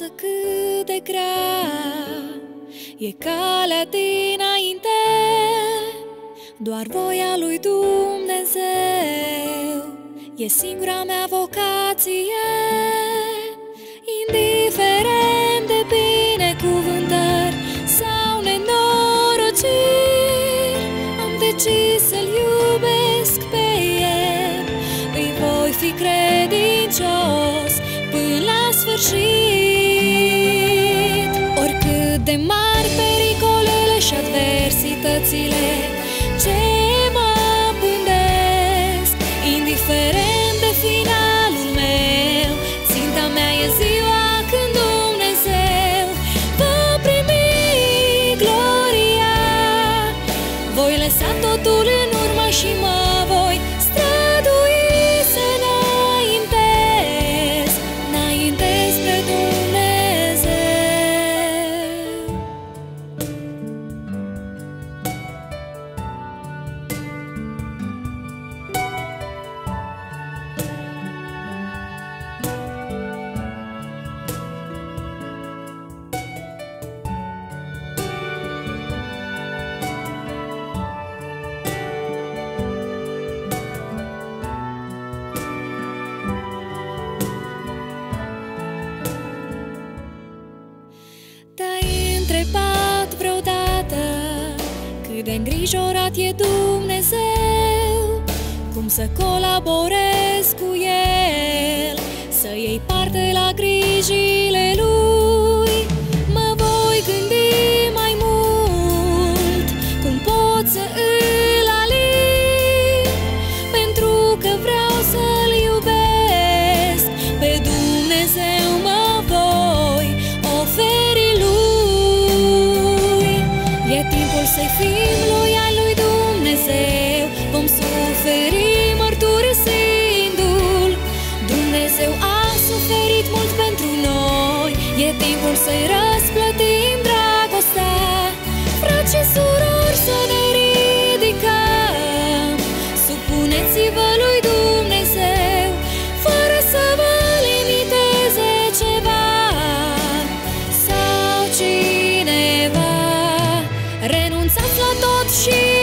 viață cât de grea. E calea dinainte Doar voia lui Dumnezeu. E singura mea vocație Indiferent de binecuvântări Sau nenorociri Am decis să-L iubesc pe El. Îi voi fi credincios până la sfârșit. Oricât de mari pericolele și adversitățile. Ce întrebat vreodată Cât de îngrijorat e Dumnezeu Cum să colaborez cu El Să iei parte la grijile E timpul să-i fim loiali lui Dumnezeu. Vom suferi mărturisindu-L Dumnezeu a suferit mult pentru noi. E timpul să-i răsplătim she